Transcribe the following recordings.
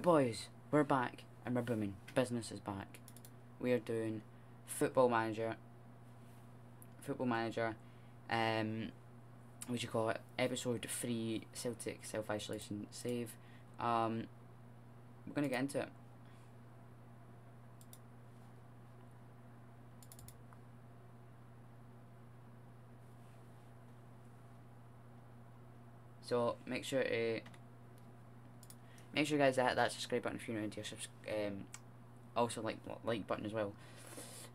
Right, boys, we're back and we're booming. Business is back. We are doing Football Manager. Football Manager. Um, what you call it? Episode three, Celtic self isolation save. Um, we're gonna get into it. So make sure to make sure you guys that that subscribe button if you're new into your subs um also like like button as well.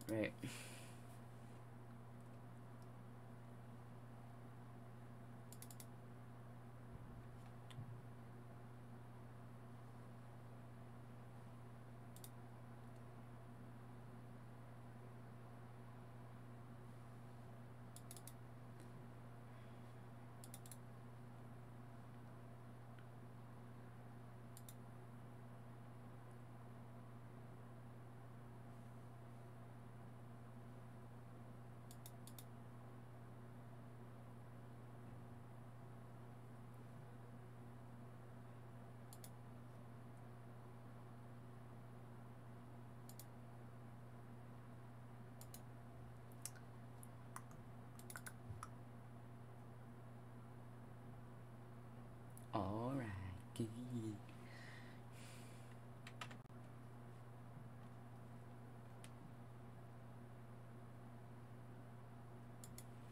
Right. Alright. good.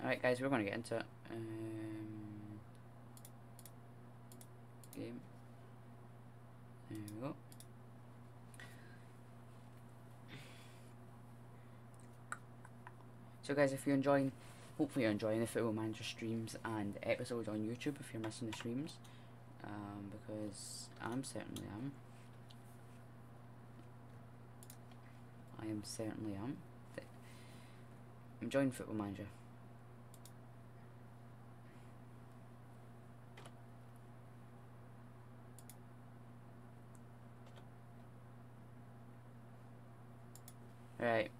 Alright guys, we're gonna get into. Um, game. There we go. So guys, if you're enjoying, hopefully you're enjoying the Football Manager streams and episodes on YouTube if you're missing the streams. Um, because I'm certainly am. I am certainly am. I'm enjoying Football Manager. Right,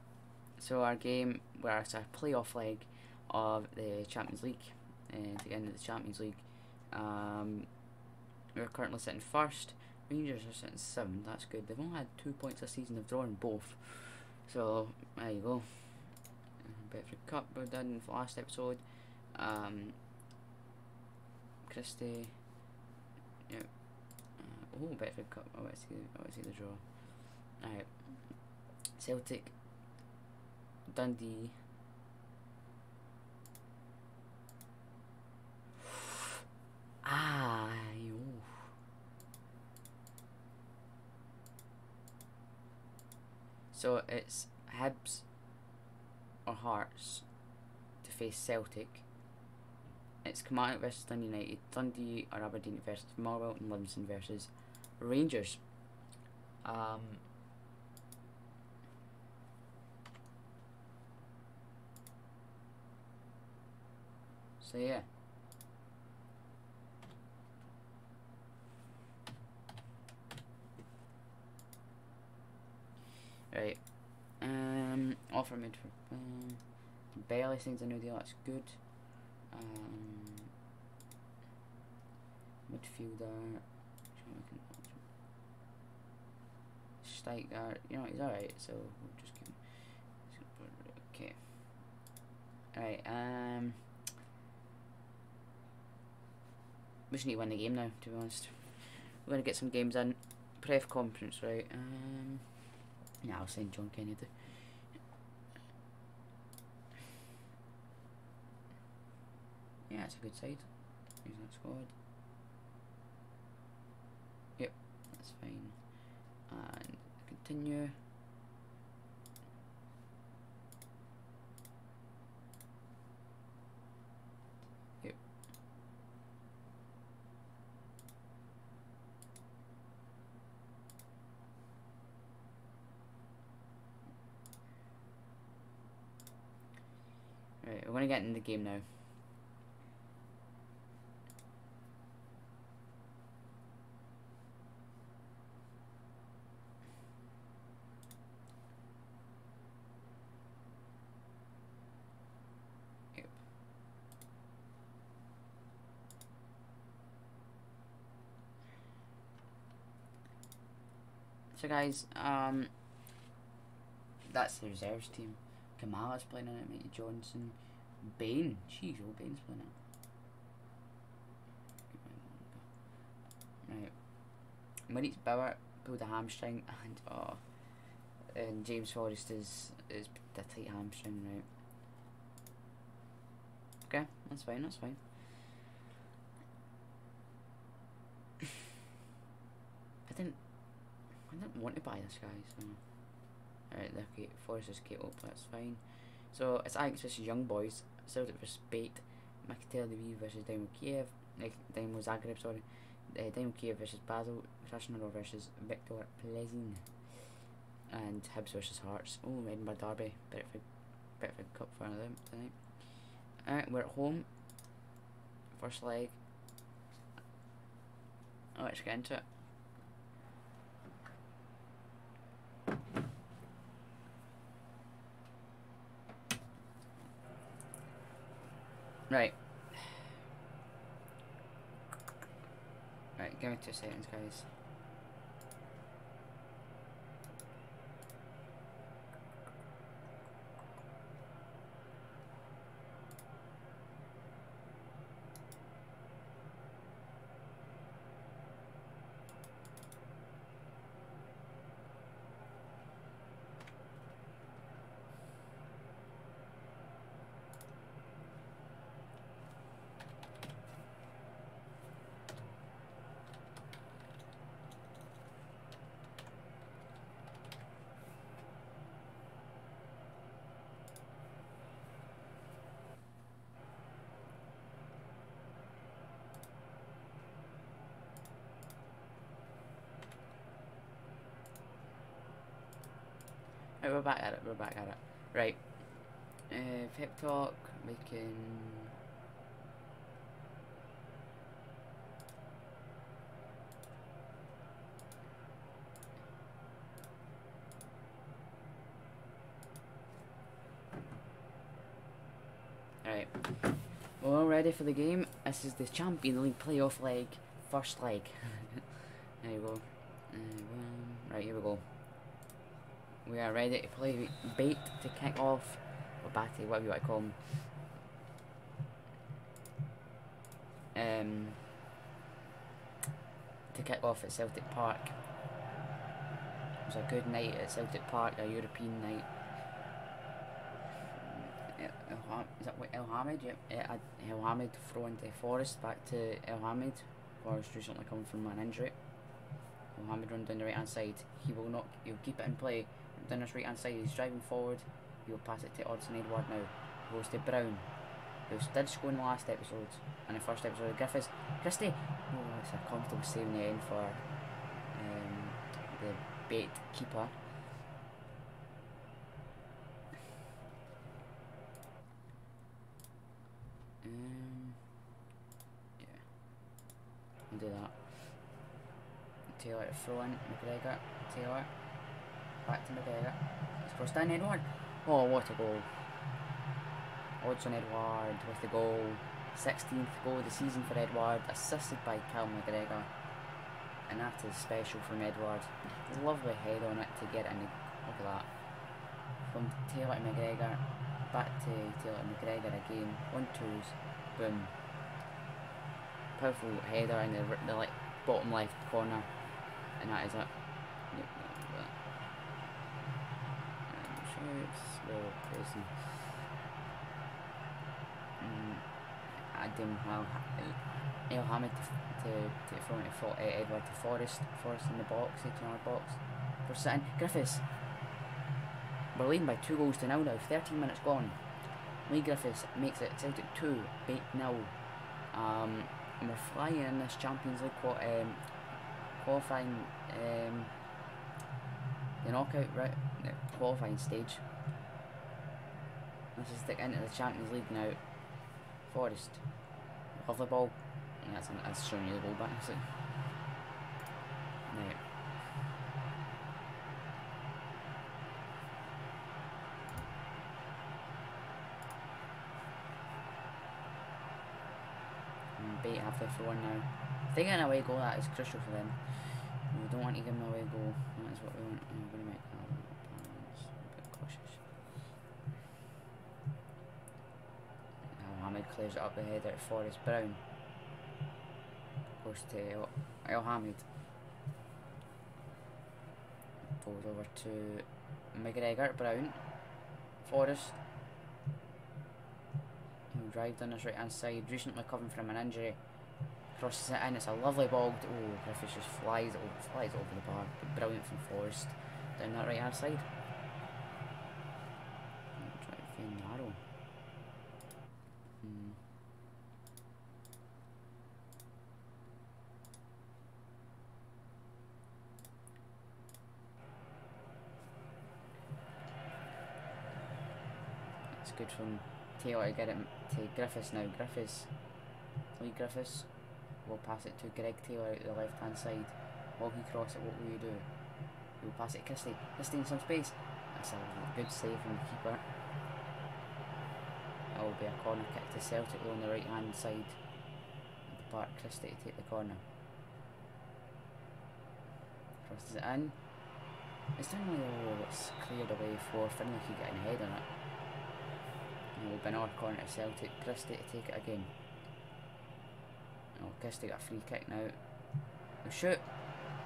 so our game, well, it's a playoff leg of the Champions League, and to get into the Champions League. Um, we're currently sitting first. Rangers are sitting seventh. That's good. They've only had two points this season. They've drawn both. So there you go. Betfred Cup we're done for last episode. Um, Christie. Yep. Uh, oh, Betfred Cup. See. I want to see the draw. Alright. Celtic. Dundee. Ah. So it's Hibs or Hearts to face Celtic. It's Kilmarnock versus Dundee United, Dundee or Aberdeen versus Motherwell, and Livingston versus Rangers. Um, so yeah. Right. Um, offer mid for um, Bailey thinks a new deal. That's good. Um, midfielder. Steiger. You know he's alright. So we'll just him. Okay. Alright. Um. We just need to win the game now. To be honest, we're gonna get some games in. Pref conference, right? Um. Yeah, I'll send John Kennedy. Yeah, it's a good side. He's not squad. Yep, that's fine. And continue. We're gonna get in the game now. So guys, um, that's the reserves team. Kamala's playing in it, Mikey Johnston, Bain. Jeez, old Bain's playing it. Right. Maurice Bauer pulled a hamstring, and oh, and James Forrest is is a tight hamstring, right? Okay, that's fine. That's fine. I didn't. I didn't want to buy this guy, so. Alright, okay, Forrest is Kate Oak, that's fine. So it's Ajax versus Young Boys, Celtic versus BATE, Makatel Lviv versus Dynamo Kiev, like Dynamo Zagreb, sorry, uh, Dynamo Kiev versus Basel, Krasnodar versus Victor Plezin, and Hibs versus Hearts. Oh, Edinburgh Derby, of a cup for them tonight. Alright, we're at home. First leg. Oh, let's get into it. Right. Right, give me two seconds, guys. Right, we're back at it, we're back at it. Right. Uh, pep talk, we can... Right. We're all ready for the game. This is the Champions League playoff leg, first leg. there you go. Uh, right, here we go. We are ready to play BATE to kick off, or batty, whatever you want to call them. Um, to kick off at Celtic Park. It was a good night at Celtic Park, a European night. Is that what El Hamid? Yep. El Hamid throwing to Forrest back to El Hamid. Forrest recently coming from an injury. El Hamid run down the right hand side. He will not. He'll keep it in play down his right hand side, he's driving forward, he'll pass it to Odsonne Edouard now, he goes to Brown, who did score in the last episode, and the first episode of Griffiths, Christie, oh it's a comfortable save in the end for um, the BATE keeper. Um, yeah, I'll do that. Taylor throw in, McGregor, Taylor, Back to McGregor. It's crossed down Edouard. Oh, what a goal. Odsonne Edouard with the goal. 16th goal of the season for Edouard, assisted by Cal McGregor. And that is special from Edouard. Lovely head on it to get in. Look at that. From Taylor McGregor, back to Taylor McGregor again. One twos, boom. Powerful header in the, the like bottom left corner, and that is it. Yep slow person. Mm, Adam El Hamid to, to, to throw into for, Edouard to Forrest, Forrest in the box, 18 yard box. Sitting Griffiths. We're leading by two goals to nil now, 13 minutes gone. Lee Griffiths makes it Celtic 2, BATE nil. Um, and we're flying in this Champions League qual um, qualifying um, the knockout right the qualifying stage. Let's just stick into the Champions League now. Forrest. Off the ball. Yeah, that's, that's showing you the ball back. So. Now. And BATE to throw now. If they an away goal, that is crucial for them. We don't want to give him away goal. That is what we want. Going to make a bit cautious. Now Hamid clears it up the header Forrest Brown. Goes to El, El Hamid. Goes over to McGregor, Brown, Forrest. He'll drive down his right hand side, recently coming from an injury. Crosses it in, it's a lovely ball. Oh, Griffiths just flies over, flies over the bar. Brilliant from Forrest down that right hand side. Try to find narrow. Hmm. It's good from Taylor to get it to Griffiths now. Griffiths, Lee Griffiths will pass it to Greg Taylor out the left hand side. He cross it, what will you do? You'll pass it to Christie. Christie in some space. That's a good save from the keeper. That will be a corner kick to Celtic on the right hand side the park. Christie to take the corner. Crosses it in. It's done really well, it's cleared away for Finlay could get in ahead on it. And it will be another corner to Celtic. Christie to take it again. Oh, Christie got a free kick now. The shoot.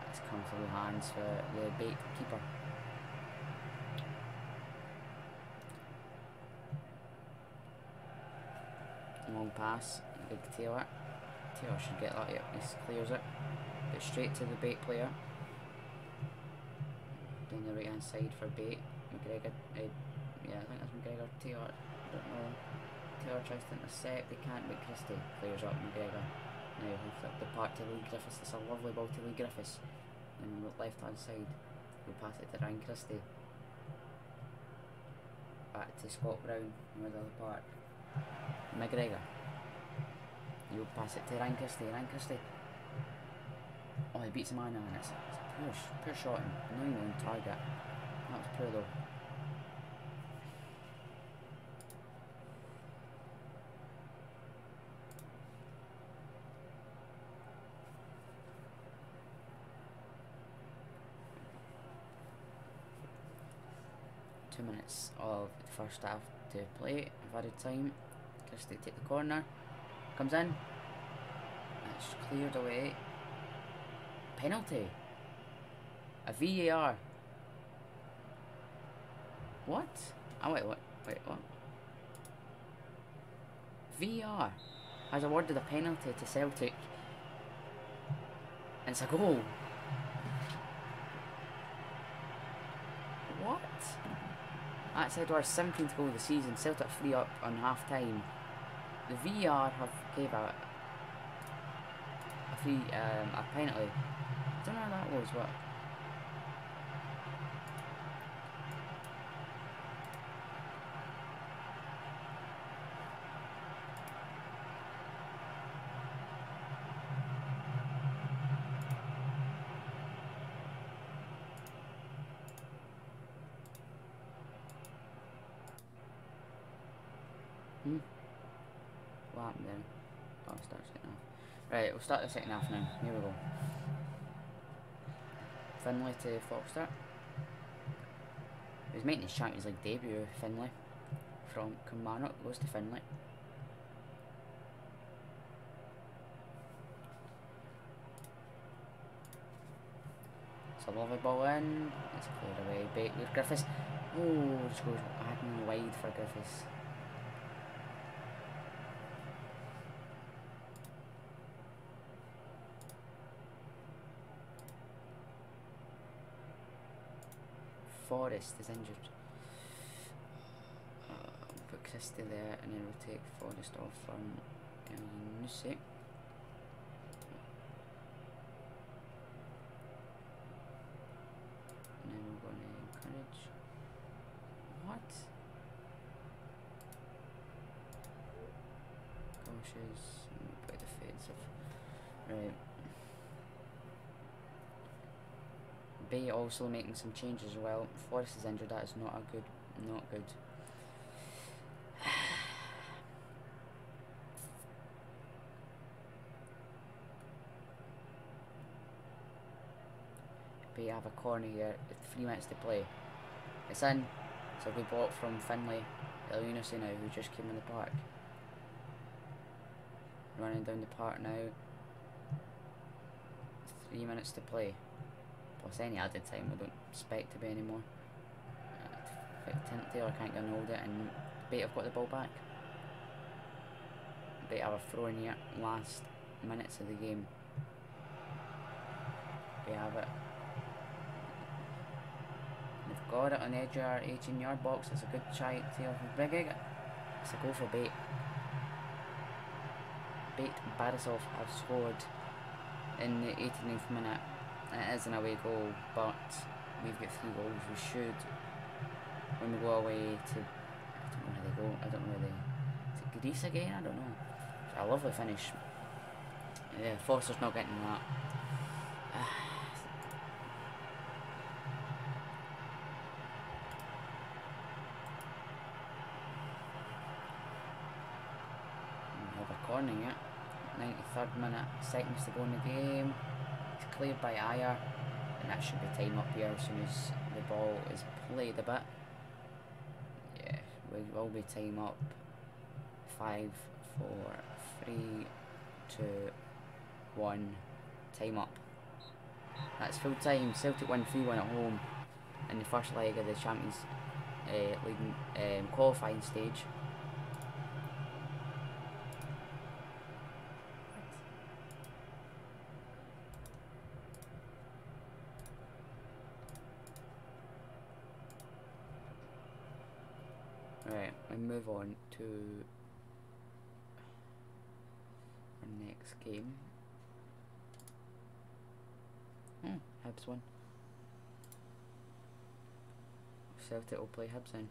It's come through hands for the BATE keeper. Long pass, big Taylor. Taylor should get that, yep, he clears it. But straight to the BATE player. Down the right hand side for BATE. McGregor, uh, yeah, I think that's McGregor. Taylor, I don't know. Taylor tries to intercept, they can't, but Christie clears up McGregor. Now he'll flip the part to Lee Griffiths. It's a lovely ball to Lee Griffiths. And on the left hand side, he'll pass it to Ryan Christie. Back to Scott Brown middle of the park. McGregor. He'll pass it to Ryan Christie. Ryan Christie. Oh, he beats a man and it's, a pure, pure shot not even on target. That was poor though. two minutes of the first half to play. I've added time. Christie take the corner. Comes in. It's cleared away. Penalty. A VAR. What? Oh wait, what? Wait, what? VAR has awarded a penalty to Celtic. And it's a goal. What? That's Edouard's 17th goal of the season. Celtic free up on half time. The VR have gave a a free um, a penalty. Don't know how that was. What? Hmm. What happened then? Oh, I'll start second half. Right, we'll start the second half now. Here we go. Finlay to Foxstart. He was making his Champions League debut, Finlay. From Kilmarnock goes to Finlay. It's a lovely ball in. It's cleared away. With Griffiths. Oh, just goes wide for Griffiths. Forrest is injured. Uh, put Christie there and then we'll take Forrest off from um, Nusik. And then we're going to encourage. What? Cautious. Play defensive. Right. Bay also making some changes as well. Forrest is injured, that is not a good not good. we have a corner here three minutes to play. It's in. So we bought from Finlay, Elunus now, who just came in the park. Running down the park now. Three minutes to play. Plus any added time, I don't expect to be anymore. Uh, Taylor can't get hold it, and BATE have got the ball back. BATE have a throw in here, last minutes of the game. They have it. They've got it on the edge of our 18 yard box. It's a good try tail from Big It's a goal for BATE. BATE Borisov have scored in the 89th minute. It is an away goal, but we've got three goals. We should, when we go away to, I don't know where they go. I don't know where they. It Greece again? I don't know. It's a lovely finish. Yeah, Forster's not getting that. we have a corner yet. 93rd minute, seconds to go in the game. Cleared by Ajer, and that should be time up here as soon as the ball is played a bit. Yeah, we will be time up. Five, four, three, two, one. Time up. That's full time. Celtic win 3 1 at home in the first leg of the Champions uh, League um, qualifying stage. Right, we move on to our next game. Hmm, Hibs won. Celtic will play Hibs then.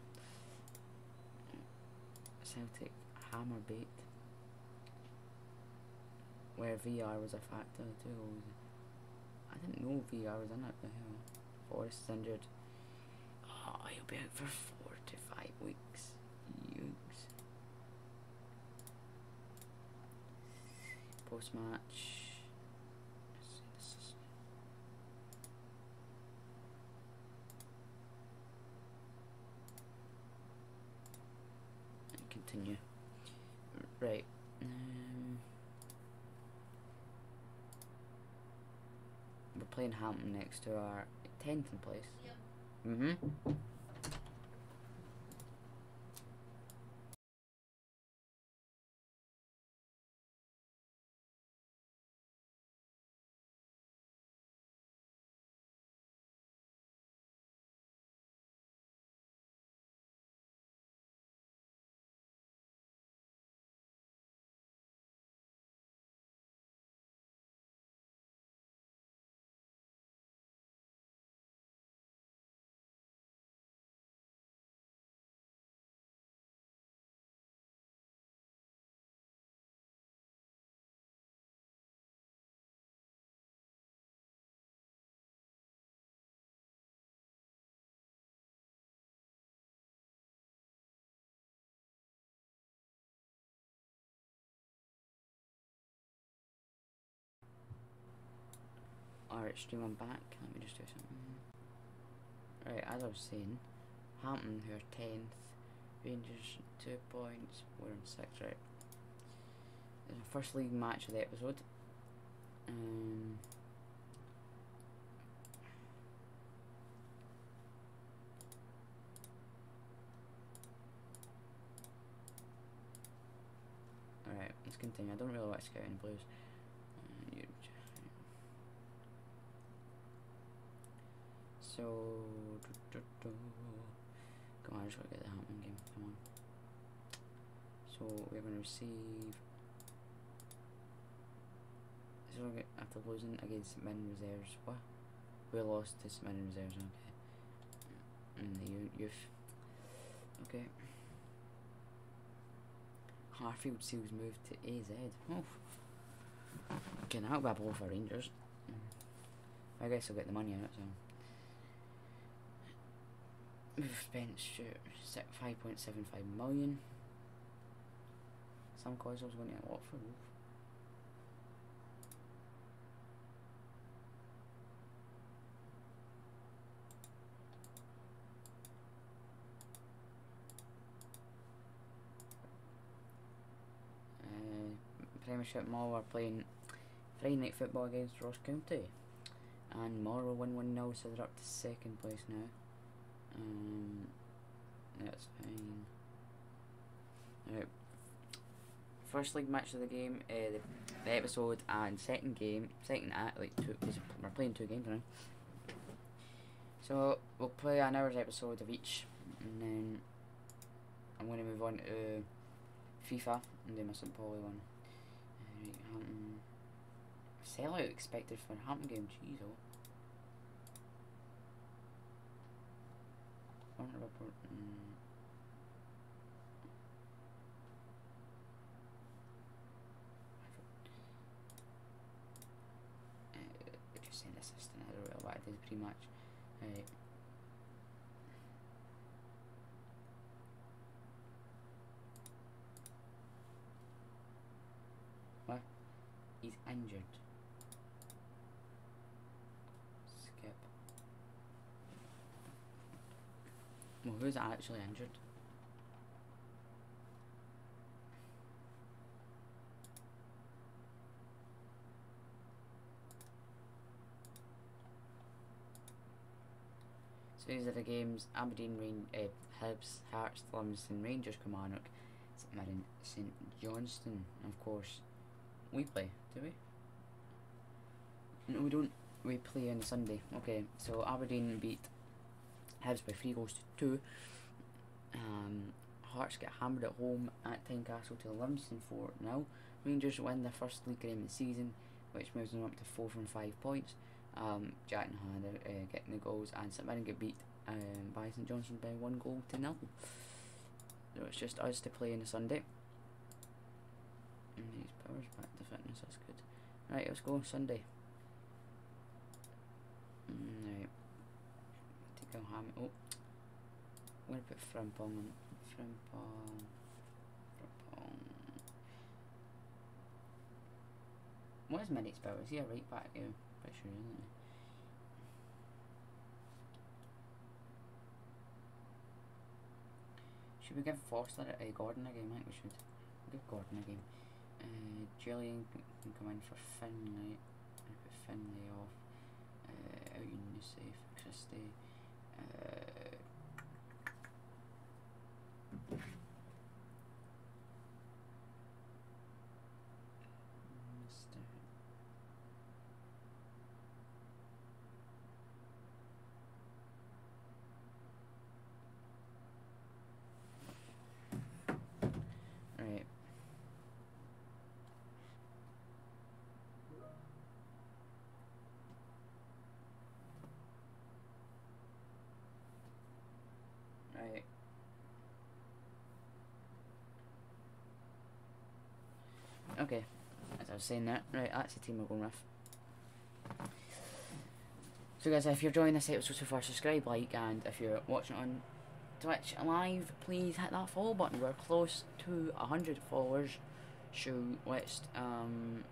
Celtic hammer beat. Where VR was a factor too. I didn't know VR was in it, but hell. Forrest's injured. Oh, he'll be out for four to five weeks. Yugs. Post match. Continue. Right. Um, we're playing Hamilton next to our tenth in place. Yep. Mm-hmm. Stream on back. Let me just do something. Right, as I was saying, Hamilton who are tenth, Rangers two points, we're in sixth, right. It's the first league match of the episode. Um Alright, let's continue. I don't really like scouting blues. Uh, you- So, du- du- du. come on, I just gotta get the Hamilton game. Come on. So we're gonna receive. So after losing against St Mirren reserves, what? We lost to Mirren reserves. Okay. In the youth. Okay. Harfield Seals moved to AZ. Oh. That'll be a blow for Rangers. Mm. I guess I'll get the money out, so. We've spent shoot, 5.75 million. Sam Coisal's going to Watford. Oof. Premiership Mall are playing Friday night football against Ross County. And Moore will win 1 0, so they're up to second place now. Um, that's fine. Right. First league match of the game, uh, the, the episode, and second game, second act, like two, we're playing two games now. So we'll play an hour's episode of each, and then I'm going to move on to FIFA and do my St. Pauli one. Right, Hamilton. Sellout expected for a Hamilton game, jeez oh. Front report, mm. Uh, just saying assistant, I don't know what it is pre-match. Right. What? He's injured. Skip. Well, who's actually injured? So these are the games Aberdeen, Rain, uh, Hibs, Hearts, Lumsden, Rangers, Kilmarnock, St Mirren, St Johnstone, and of course we play, do we? No, we don't. We play on Sunday. Okay, so Aberdeen beat Hibs by three goals to two. Um, Hearts get hammered at home at Tynecastle to Livingston 4 0. Rangers win their first league game of the season, which moves them up to 4 from 5 points. Um, Jack and Hannah uh, getting the goals, and St Mirren get beat um, by St Johnstone by one goal to nil. So it's just us to play on a Sunday. And these powers back to fitness, that's good. Right, let's go on Sunday. Mm, right. Take a ham. Oh, I'm gonna put Frimpong on. Frimpong. Frimpong. What is Minnie's power? Is he a right back? Yeah, pretty sure, isn't he? Should we give Forster a uh, Gordon a game? I think we should. Give Gordon a game. Uh, Jullien can, come in for Finlay. Put Finlay off. Uh, out Unissafe, Christie. Uh, Mr. Right. Right. Okay, as I was saying that, right, that's the team we're going with. So guys, if you're enjoying this episode so far, subscribe, like, and if you're watching on Twitch live, please hit that follow button. We're close to 100 followers. So let's, um,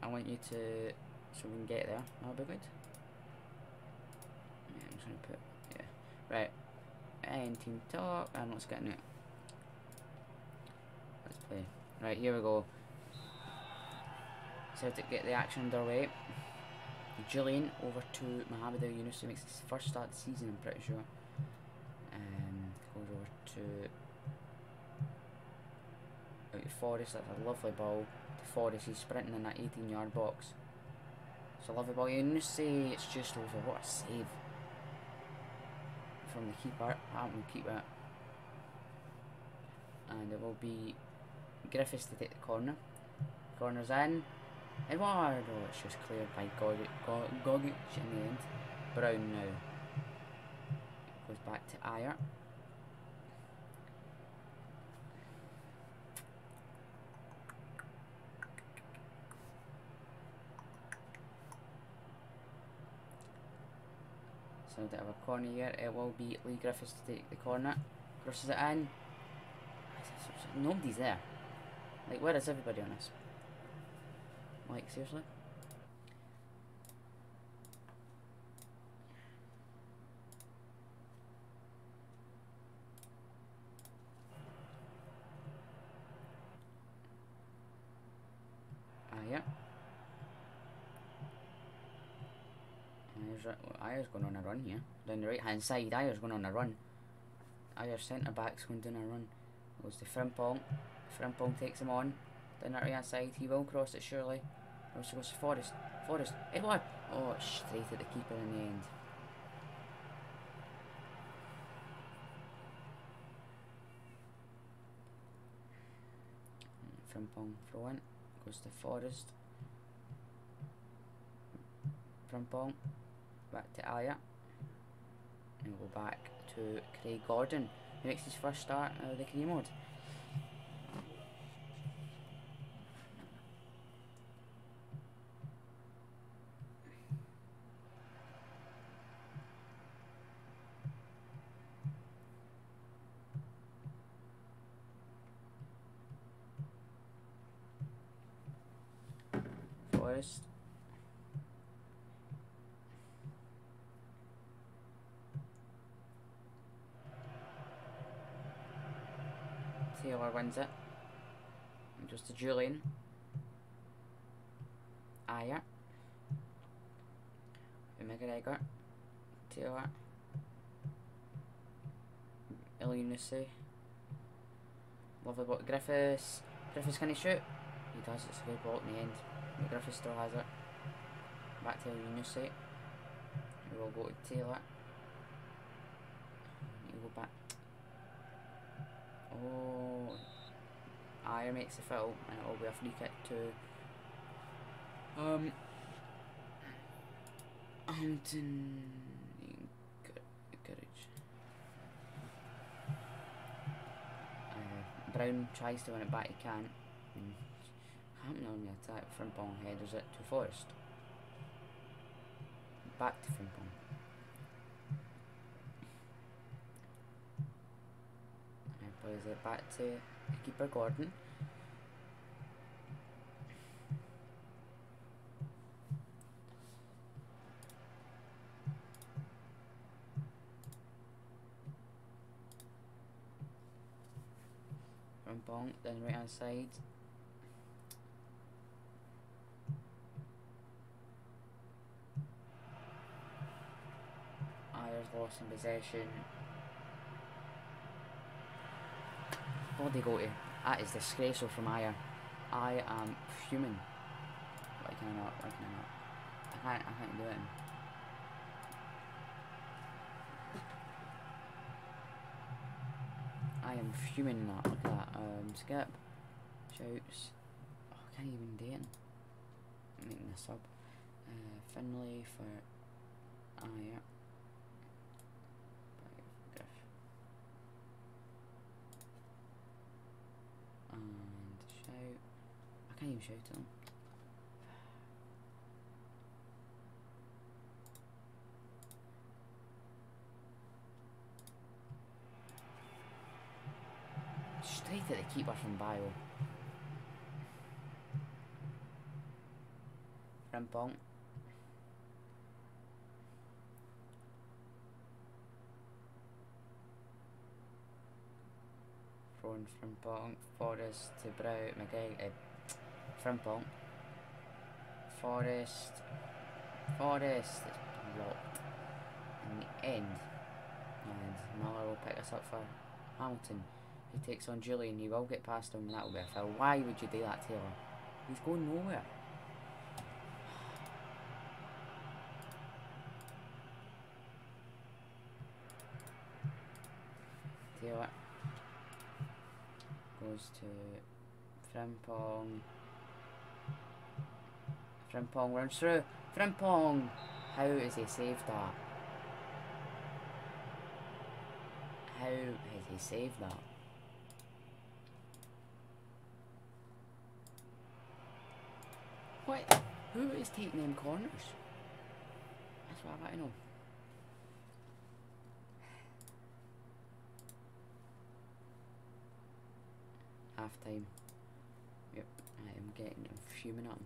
I want you to, so we can get there. That'll be good. Yeah, I'm just gonna put, yeah, right. And team talk, and let's get it. Right, here we go. Celtic get the action underway. Jullien over to Mohamed El Yunus who makes his first start of the season, I'm pretty sure. Um, goes over to out to Forrest, that's a lovely ball to Forrest, he's sprinting in that 18 yard box. It's a lovely ball, Yunus it's just over, what a save from the keeper, going to keep it. And it will be Griffiths to take the corner. Corner's in. Eduardo, it's just cleared by Gogic, in the end. Brown now. Goes back to Ajer. So they have a corner here. It will be Lee Griffiths to take the corner. Crosses it in. Nobody's there. Like, where is everybody on this? Like, seriously? Ah, Ajer's going on a run here. Down the right hand side, Ajer's going on a run. Ajer's centre back's going down a run. Goes to Frimpong. Frimpong takes him on. Down that right hand side, he will cross it surely. Oh, or Also goes to Forrest. Forrest. Edouard! Oh, straight at the keeper in the end. Frimpong throw in. Goes to Forrest. Frimpong. Back to Alia. And we'll go back to Craig Gordon, who makes his first start of the career mode. Forrest. Taylor wins it. And just to Jullien. Ah, Aya. McGregor. Taylor. Elyounoussi. Lovely ball. Griffiths. Griffiths can he shoot? He does, it's a good ball in the end. Griffiths still has it. Back to Elyounoussi. We will go to Taylor. You go back. Oh, Ajer makes the foul, and it'll be a free kick to um Hamilton Courage. Uh, Brown tries to win it back, he can't. And Hamilton on the attack, Frimpong headers it to Forrest. Back to Frimpong. And plays it back to keeper Gordon. Frimpong, then right hand side. Ajer's in possession. Body go to. That is disgraceful from Ajer. I am fuming. Why can I not? Why can I not? I can't, I can't do it. I am fuming that. Look at that. Um, skip. Shouts. Oh, I can't even do it. I'm making this up. Uh, Finley for Ajer. Can't even shout at them. Straight at the keeper from Bio. Frimpong. Thrown Frimpong. Forrest to Brow. McGregor. Frimpong. Forest. Forrest. It's blocked. In the end. And Miller will pick us up for Hamilton. He takes on Jullien. He will get past him and that will be a foul. Why would you do that, Taylor? He's going nowhere. Taylor goes to Frimpong. Frimpong runs through. Frimpong! How has he saved that? How has he saved that? What? Who is taking them corners? That's what I want to know. Half time. Yep, I am getting I'm fuming at.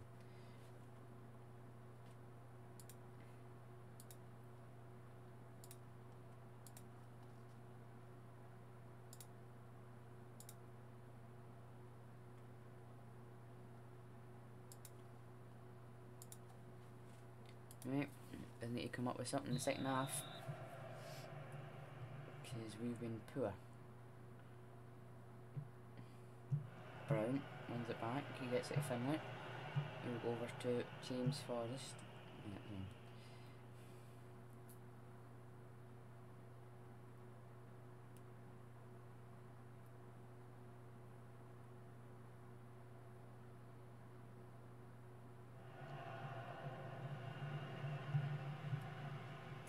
Right. I need to come up with something in the second half. Because we've been poor. Brown wins it back. He gets it to Finlay. He'll go over to James Forrest. Yeah, yeah.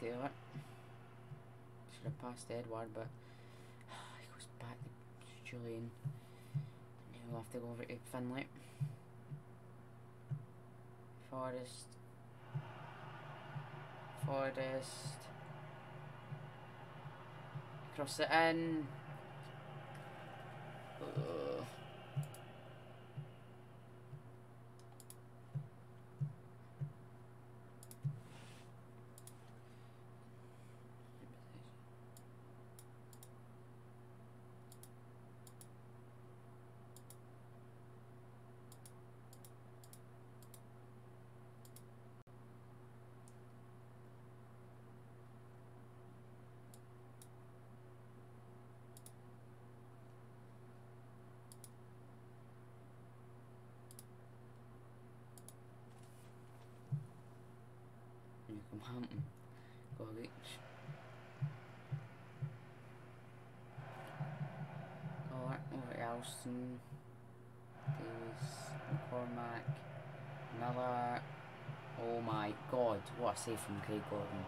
Taylor. Passed Edouard, but he goes back to Jullien. He'll have to go over to Finlay. Forrest. Forrest. Cross it in. Ugh. Newcombe, Gogic. Alright, to Alston. Davis, McCormack, Miller. Oh my god, what a save from Craig Gordon.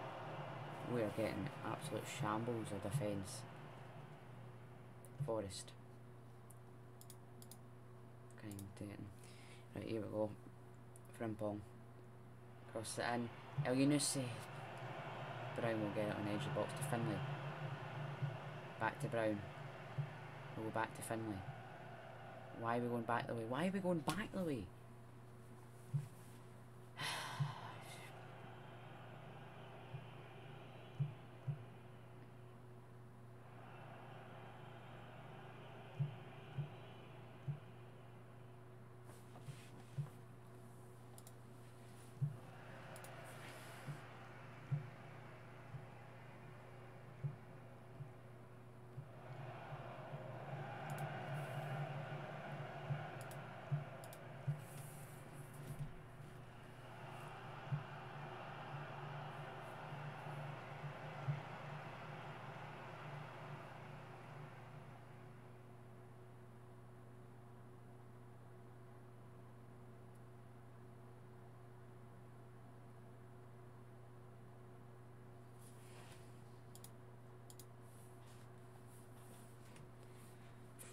We are getting absolute shambles of defence. Forrest. Kind Right, here we go. Frimpong. Cross it in. Elyounoussi. Brown will get it on edge of the box to Finlay. Back to Brown. We'll go back to Finlay. Why are we going back the way? Why are we going back the way?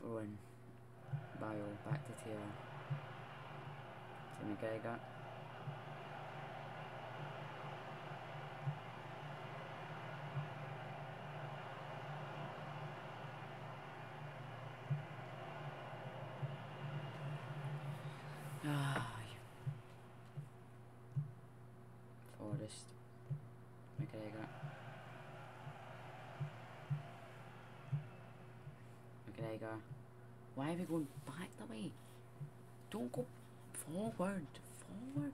Throw-in. Bayo back to Taylor. To McGregor. Ah, Forrest. McGregor. McGregor. Why are we going back the way? Don't go forward. Forward.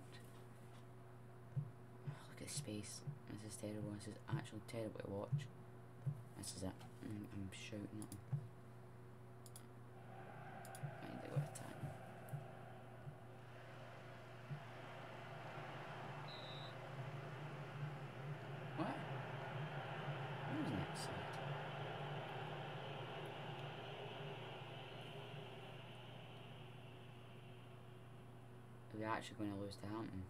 Oh, look at space. This is terrible. This is actually terrible to watch. This is it. I'm, I'm shouting at them. I need to go attack. What? Where's next side? Are we actually going to lose to Hamilton?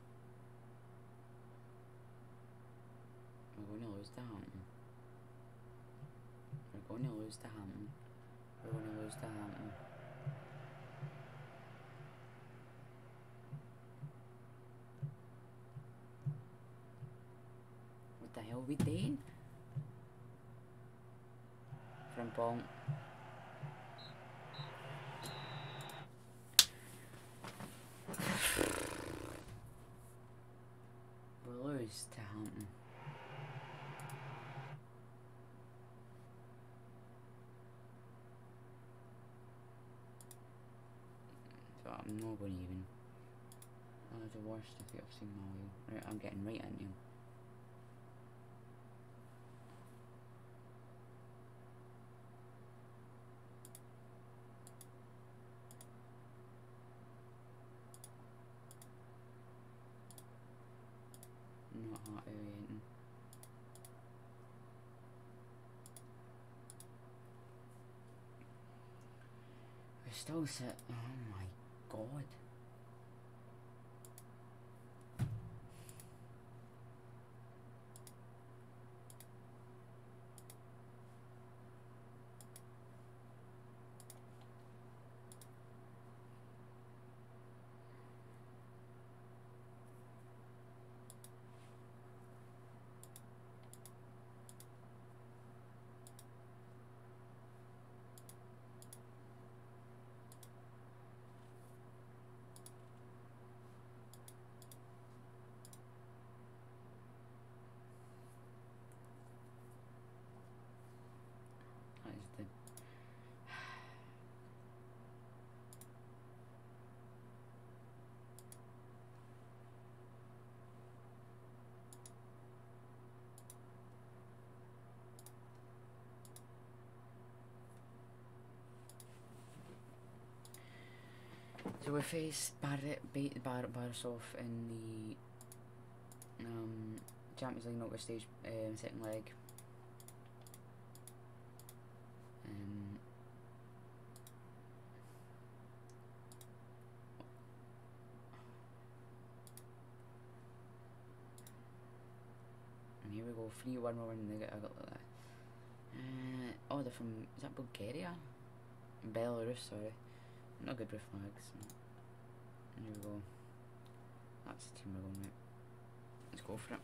We're going to lose to Hamilton. We're going to lose to Hamilton. We're going to lose to Hamilton. Mm. What the hell are we doing? Frimpong. I'm not going to even. Oh, the worst defeat I've seen Mario. Right, I'm getting right into him. Not heart orienting. We're still set. Uh, So we face BATE, beat BATE Borisov in the um, Champions League knockout stage um, second leg. Um, and here we go, 3 1 we're winning. They got, I got that. Uh, oh, they're from, is that Bulgaria? Belarus, sorry. Not good with flags. Here we go. That's the team we're going with. Let's go for it.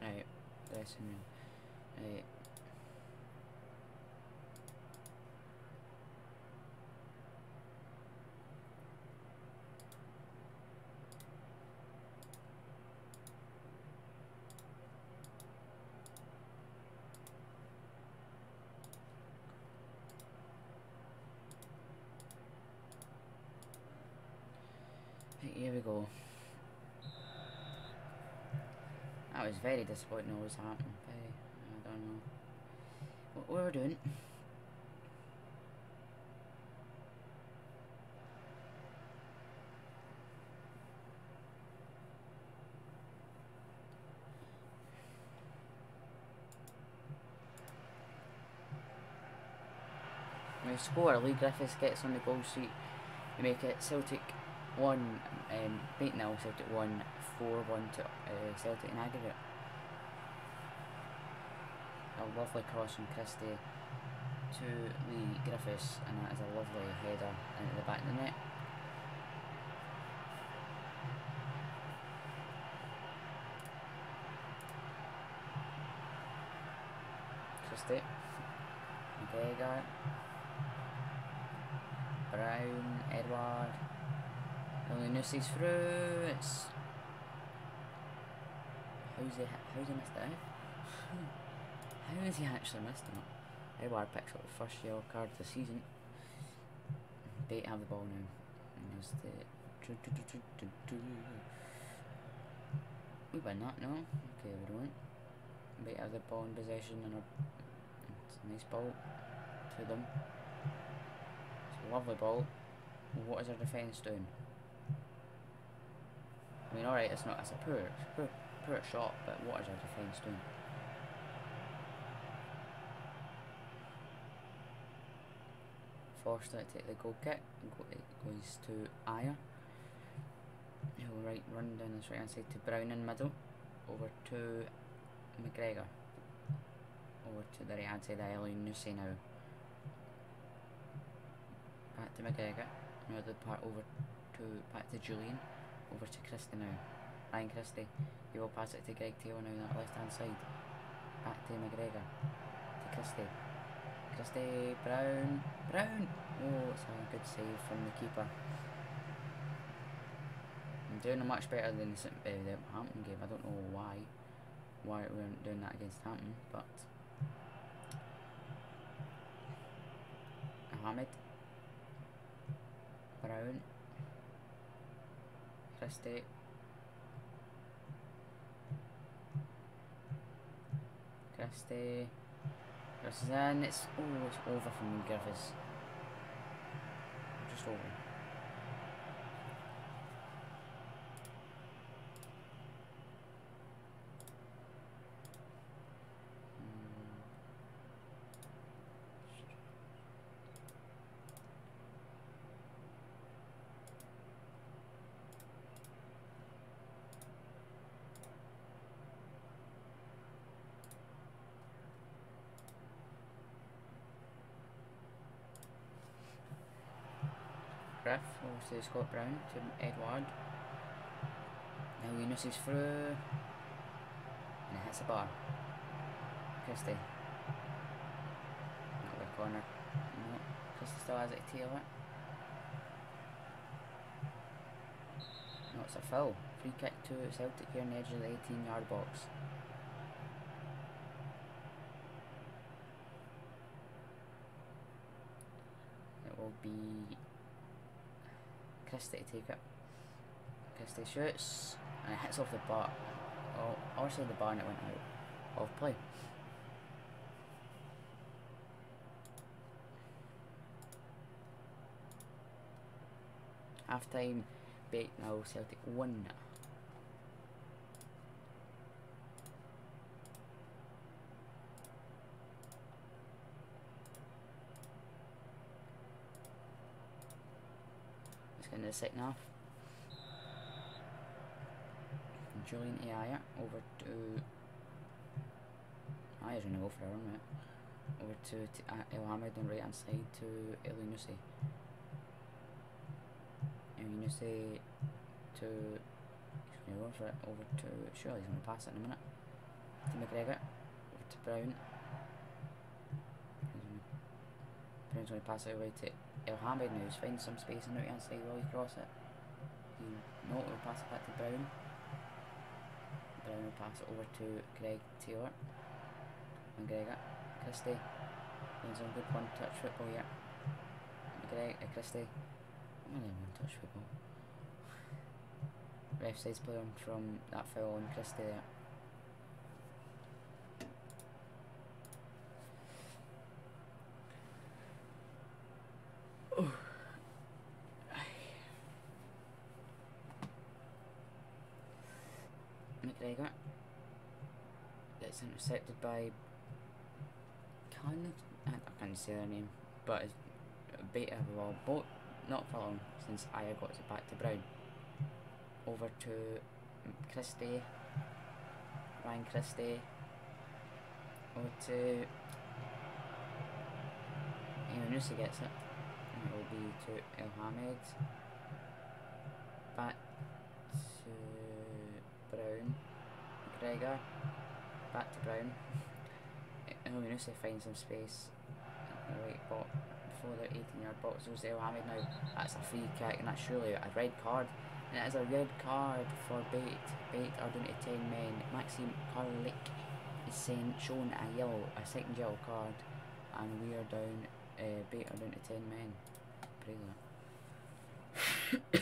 Right, dressing room. Right. Right, here we go. That was very disappointing what was happening. Very, I don't know. What, we're doing? We score, Leigh Griffiths gets on the goal sheet. We make it Celtic 1, um, BATE now Celtic 1, 4 1 to uh, Celtic in aggregate. A lovely cross from Christie to Leigh Griffiths, and that is a lovely header into the back of the net. Christie, McGregor, Brown, Edouard. Nussi's through. It's how's he how's he missed it out? How has he actually missed it? Edouard picks up the first yellow card of the season. BATE have the ball now. And there's the. We win that, no? Okay, we don't. BATE have the ball in possession and a, it's a nice ball to them. It's a lovely ball. What is our defence doing? I mean, alright, it's not, it's a poor, poor, poor shot, but what is our defence doing? Forster to take the goal kick, go, it goes to Ajer. He'll right run down this right hand side to Brown in middle, over to McGregor. Over to the right hand side, Elyounoussi now. Back to McGregor, another part over to, back to Jullien over to Christie now. Ryan Christie. He will pass it to Greg Taylor now on that left hand side. Back to McGregor. To Christie. Christie Brown. Brown! Oh, it's a good save from the keeper. I'm doing much better than the, uh, the Hamilton game. I don't know why. Why we weren't doing that against Hamilton, but. Ahmed. Brown. Christie. Christie. This is in. It's oh, it's over from Griffiths. Just over. Griff goes to Scott Brown to Edouard. Now Eunice is through. And it hits the bar. Christie. Not the corner. No. Christie still has it to tail it. No, it's a foul. Free kick to Celtic here on the edge of the 18 yard box. It will be Christie to take it. Christie shoots and it hits off the bar. Oh, obviously the bar and it went out of play. Half time, BATE now Celtic 1. The second half. Jullien Ajer over to Ajer's gonna go for her, mate. Over to T- Elhamed on right hand side to Elyounoussi. El Yunusi to he's gonna go for it over to uh, sure he's gonna pass it in a minute. To McGregor. Over to Brown. He's gonna- Brown's gonna pass it away to Elhamed now. He's finding some space on the right hand side while he cross it. He no, he'll pass it back to Brown. Brown will pass it over to Greg Taylor. McGregor, Christie. Playing some good one touch football here. McGregor, uh, Christie. Only one touch football. Ref says play on from that foul on Christie there. McGregor gets intercepted by can I, I can't say their name, but it's a beta well, both not for long since Ajer got it back to Brown. Over to Christie, Ryan Christie, over to Yunusa gets it, and it will be to El Hamed. Back to Brown, McGregor, back to Brown. Elyounoussi finds some space the right box before the 18 yard box. Goes to El now. That's a free kick, and that's surely a red card. And it is a red card for BATE. BATE are down to 10 men. Maxim Karlik is saying, shown a yellow, a second yellow card, and we are down, uh, BATE are down to 10 men. Pray that.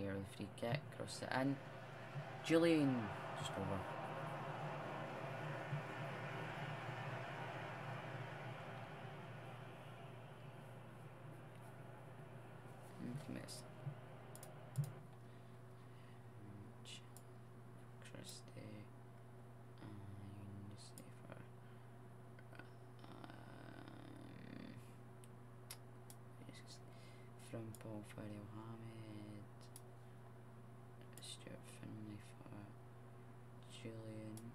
There, the free kick, cross it in. Jullien, just over. Infamous. Ch- Christie. Uh, University for. Um, just from Paul for Elhamed. Stuart Finley for Julian.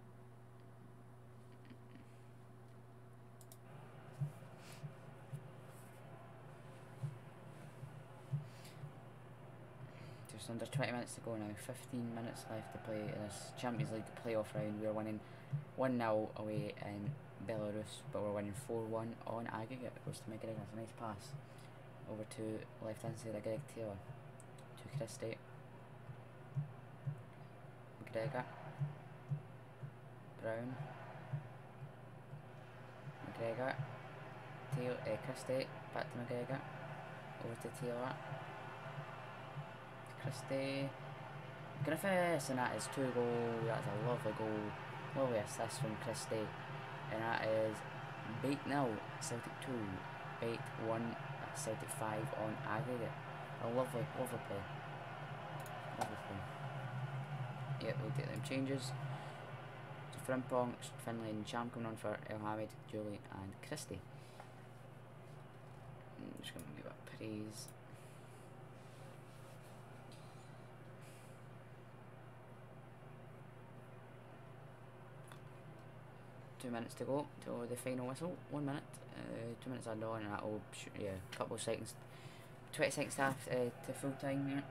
Just under 20 minutes to go now. 15 minutes left to play in this Champions League playoff round. We're winning 1 0 away in Belarus, but we're winning 4 1 on aggregate. Goes to McGregor. It's a nice pass. Over to left hand side Greg Taylor. To Christie. McGregor. Brown. McGregor. Taylor, uh, Christie. Back to McGregor. Over to Taylor. Christie. Griffiths, and that is two goals. That's a lovely goal. Lovely assist from Christie. And that is BATE nil, Celtic 2, BATE 1, Celtic 5 on aggregate. A lovely, lovely play. Lovely play. Yep, we'll take them changes. So Frimpong, Finlay and Cham coming on for Elhamed, Julie and Christie. I'm just going to give a praise. Two minutes to go till the final whistle. One minute, uh, two minutes under, and that'll yeah, couple of seconds, twenty seconds after uh, to full time here.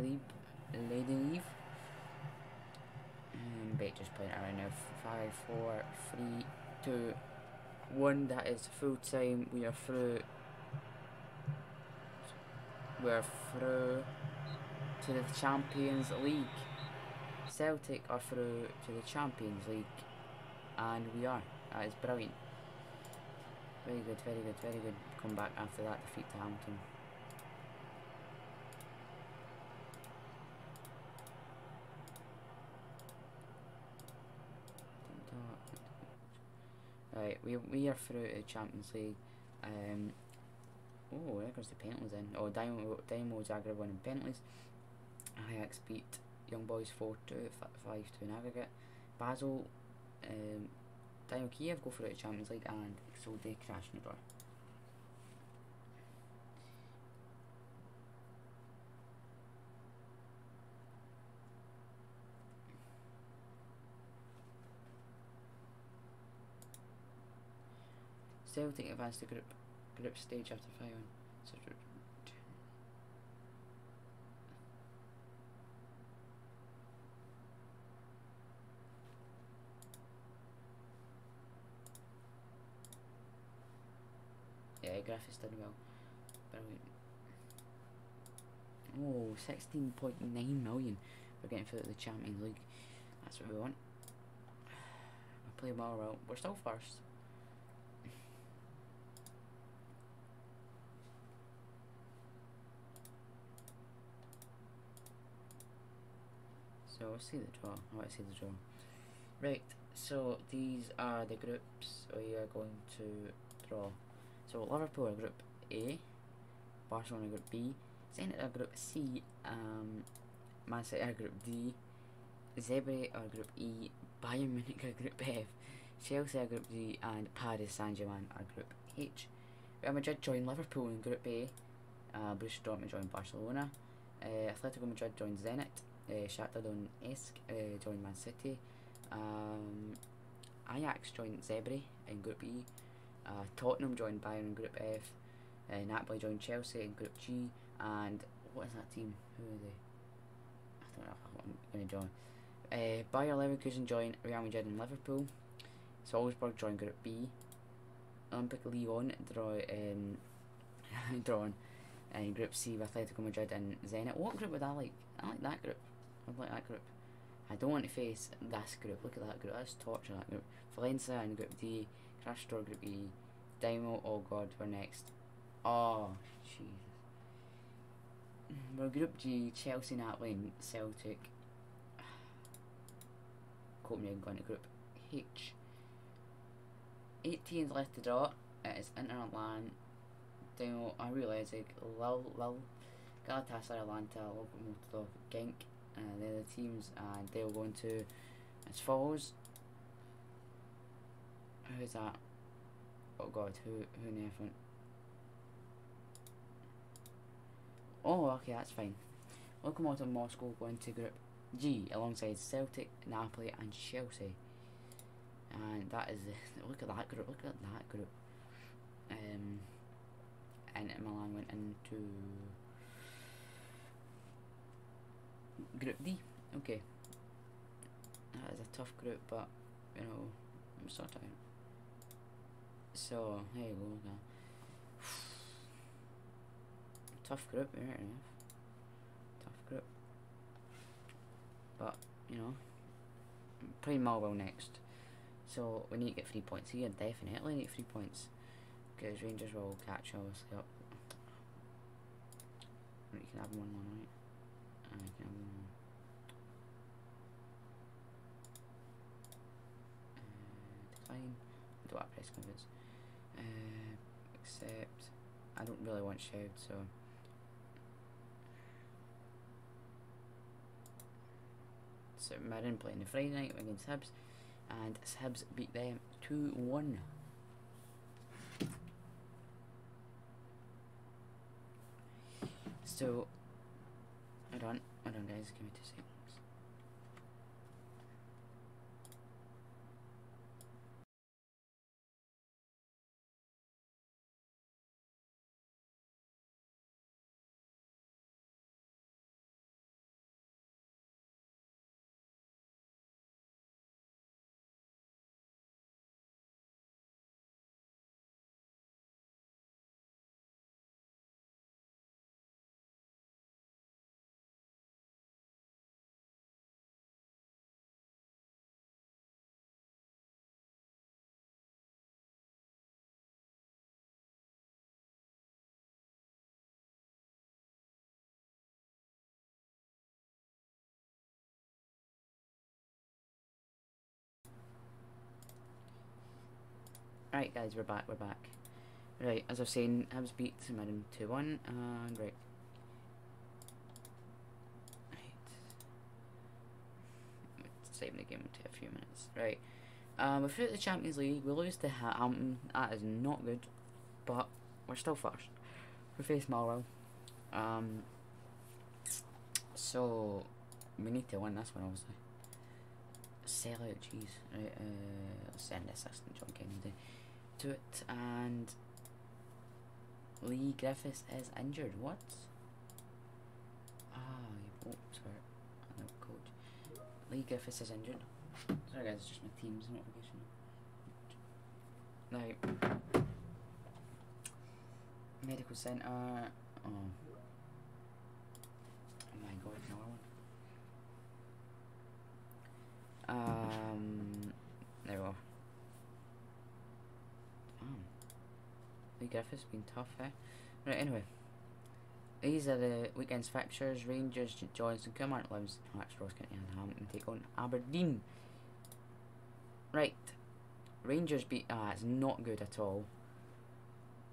Leave, lady leave. And BATE just playing around now. Five, four, three, two, one. That is full time. We are through we're through to the Champions League. Celtic are through to the Champions League, and we are. That is brilliant. Very good, very good, very good comeback after that defeat to Hamilton. Right, we we are through to the Champions League. Um, Oh, there goes the penalties in. Oh, Dynamo, Dynamo Zagreb winning penalties. Ajax beat Young Boys 4 2, 5 2 in aggregate. Basel, um, Dynamo Kiev go for the Champions League, and so they crash Krasnodar. Celtic advanced to group group stage after so Yeah, graphics done well. Oh, 16.9 million we're getting for the Champions League. That's what we want. Play well. We're still first. So let's see the draw. I want see the draw. Right, so these are the groups we are going to draw. So Liverpool are group A, Barcelona group B, Zenit are group C, um, Man City are group D, Zebre are group E, Bayern Munich are group F, Chelsea are group G, and Paris Saint-Germain are group H. Real Madrid join Liverpool in group A, uh, Borussia Dortmund join Barcelona, uh, Atletico Madrid join Zenit, uh, Shakhtar Donetsk uh, joined Man City. Um, Ajax joined Zebre in Group E. Uh, Tottenham joined Bayern in Group F. Uh, Napoli joined Chelsea in Group G. And what is that team? Who are they? I don't know I'm going to join. Uh, Bayer Leverkusen joined Real Madrid and Liverpool. Salzburg joined Group B. Olympic Lyon draw in drawn in Group C with Atletico Madrid and Zenit. What group would I like? I like that group. I like that group. I don't want to face this group. Look at that group. That's torture, that group. Valencia in Group D. Krasnodar Group E. Dynamo, oh god, we're next. Oh, Jesus. We're Group G, Chelsea, Napoli, and Celtic. Copenhagen going to Group H. Eight teams left to draw. It is Inter Milan, Dynamo, RB Leipzig, Lille, Lille, Galatasaray, Atalanta, Lokomotiv, Genk, uh, they're the teams and they'll go into as follows. Who's that? Oh god, who who in the front? Oh, okay, that's fine. Lokomotiv Moscow going to Group G alongside Celtic, Napoli, and Chelsea. And that is look at that group. Look at that group. Um, and Milan went into Group D. Okay. That is a tough group, but you know, I'm so tired. So here you go. Okay. tough group, right enough. Tough group. But you know, playing Motherwell next. So we need to get three points here, definitely need three points. Because Rangers will catch us up. You can have one more, right? Can have one Uh. I don't want press conference. Uh, accept. I don't really want shout, so. So Mirren playing the Friday night against Hibs, and Hibs beat them 2 1. So, hold on, hold on guys, give me two seconds. Right guys, we're back, we're back. Right, as I was saying, Hibs beat Mirren 2-1, and right. Right. Saving the game into a few minutes. Right. Um, we're through the Champions League, we lose to Hamilton, that is not good, but we're still first. We face Motherwell. Um, so, we need to win this one obviously. Sell out, jeez. Right, uh, send assistant John Kennedy to it, and Lee Griffiths is injured. What? Ah, oh, sorry. No, coach. Leigh Griffiths is injured. Sorry guys, it's just my Teams notification. Now, medical centre. Oh. oh my god, another one. Um, there we go. Leigh Griffiths been tough, eh? Right, anyway. These are the weekend's fixtures. Rangers, Johnstone, Kilmarnock lives, Hearts, Ross County and Hamilton take on Aberdeen. Right. Rangers beat, ah, it's not good at all.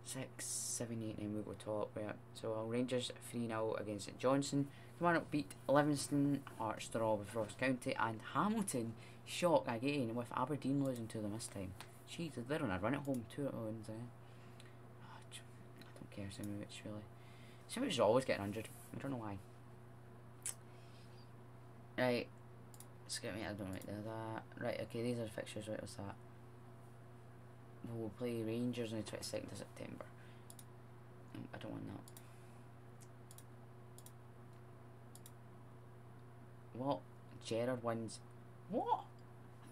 6, 7, 8, 9 we go top. Yeah. So Rangers 3 0 against St Johnstone. Kilmarnock beat Livingston, Hearts draw with Ross County, and Hamilton shock again with Aberdeen losing to them this time. Jeez, they're on a run at home, 2 0 wins, eh? Care Simunovic really. Simunovic is always getting injured. I don't know why. Right. Skip me, I don't like that. Right, okay, these are fixtures, right, what's that? We'll play Rangers on the 22nd of September. I don't want that. What? Gerrard wins. What?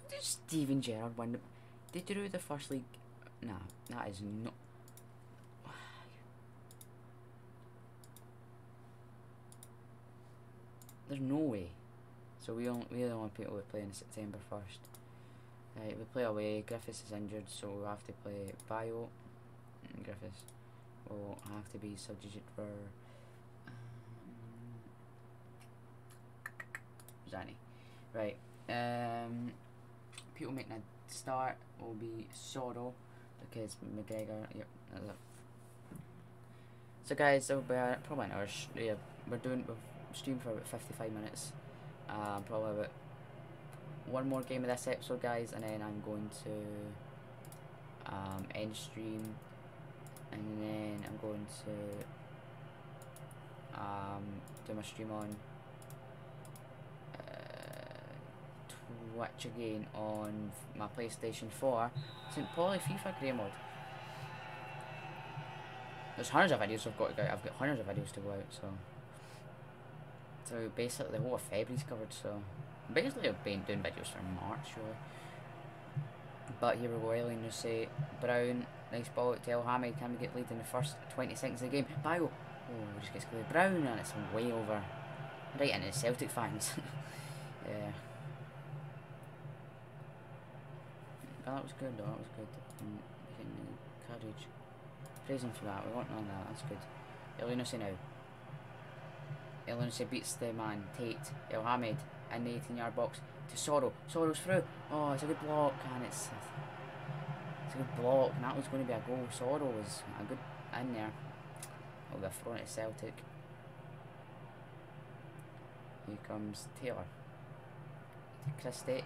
Did Steven Gerrard win? Did you do the first league? Nah, that is not. There's no way. So we only we the only people we play in September first. Right, we play away. Griffiths is injured, so we'll have to play Bayo. And Griffiths will have to be substitute for um, Zani. Right. Um, people making a start will be Soro because McGregor. Yep. So guys, so we're probably an hour. Yeah, we're doing. We've stream for about 55 minutes. Um, probably about one more game of this episode, guys, and then I'm going to um, end stream, and then I'm going to um, do my stream on uh, Twitch again on my PlayStation 4. St. Pauli FIFA Grey Mode. There's hundreds of videos I've got to go. I've got hundreds of videos to go out, so. So basically the whole of February's covered, so basically I've been doing videos for March really. But here we go, just say Brown, nice ball at Telhami, can we get lead in the first 20 seconds of the game? Bayo, oh just gets clear. Brown and it's way over. Right into the Celtic fans. yeah. That was good though, that was good. And getting the courage. Praise him for that, we want none of that, that's good. Elyounoussi now. Elyounoussi beats the man, Tate, Elhamed, in the 18 yard box to Soro. Soro's through. Oh, it's a good block, and it's, it's a good block, and that was going to be a goal. Soro was a good in there. Oh, they're throwing it Celtic. Here comes Taylor. To Christie.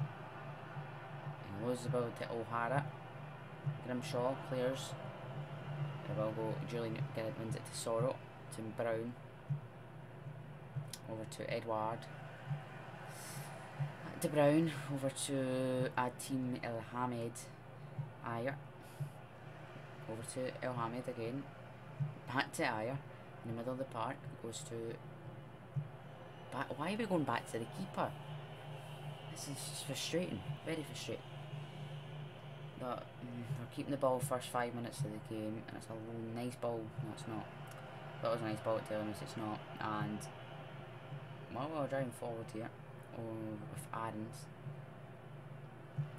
And loses the to O'Hara. Grimshaw clears. It will go. Jullien wins it to Soro. To Brown. Over to Edouard. De Bruyne over to Atim El Hamid. Ajer. Over to Elhamed again. Back to Ajer. In the middle of the park. Goes to. Back, why are we going back to the keeper? This is frustrating. Very frustrating. But mm, we're keeping the ball first five minutes of the game, and it's a nice ball. No, it's not. That was a nice ball to tell us it's not. And while we're driving forward here, with Adams,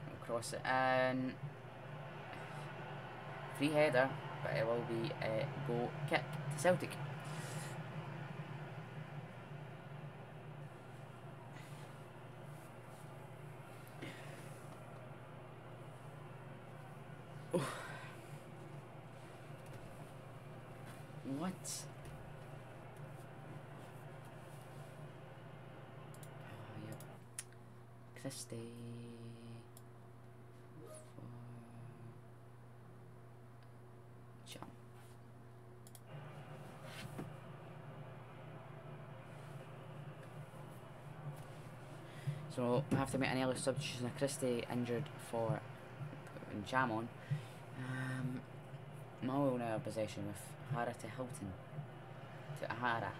we'll cross it in. Free header, but it will be a goal kick to Celtic. What? Oh, yep. Christie. Jump. So I have to make an early substitution of Christie injured for putting Jam on. Um, Mo now have possession with Hara to Hilton. To Hara.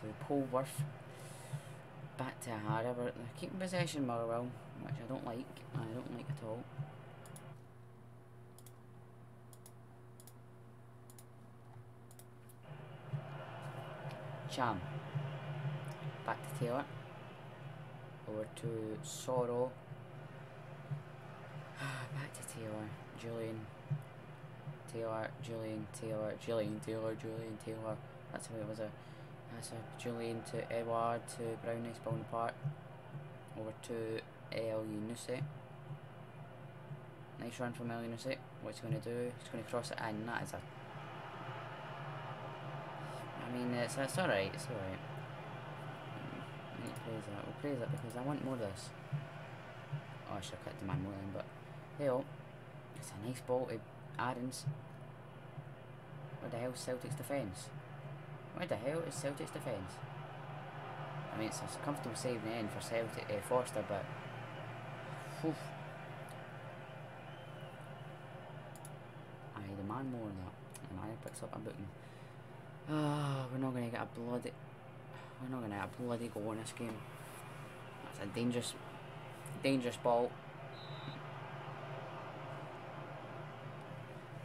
To Polworth. Back to Ahara. They're keeping possession Motherwell, which I don't like. I don't like at all. Cham. Back to Taylor. Over to Soro. Ah, back to Taylor. Jullien. Taylor, Jullien, Taylor, Jullien, Taylor, Jullien, Taylor. That's how it was a. That's a Jullien to Edouard to Brown, nice ball apart. Over to Elyounoussi. Nice run from Elyounoussi. What's he going to do? He's going to cross it in. That is a. I mean, it's, it's alright, it's alright. Praise that. We'll praise it because I want more of this. Oh, I should have cut the man more then, but hey, oh, it's a nice ball to Adams. Where the hell's Celtic's defence? Where the hell is Celtic's defence? I mean, it's a comfortable save in the end for Celtic, uh, Forster, but. Whew. Aye, the more than that. And I picks up a booking. Oh, we're not going to get a bloody. We're not going to have a bloody goal in this game. That's a dangerous, dangerous ball.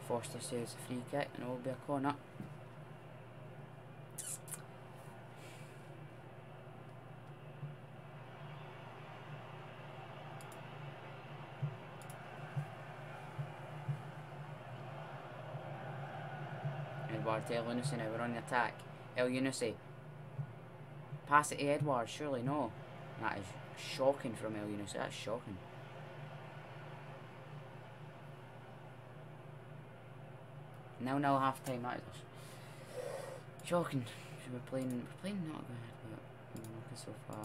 Forster saves a free kick and it will be a corner. To Elyounoussi now, we're on the attack. Elyounoussi. Pass it to Edouard, surely no. That is shocking from Elyounoussi, that's shocking. Now, now half time, that is shocking. We're playing, we're playing not good, but looking so far.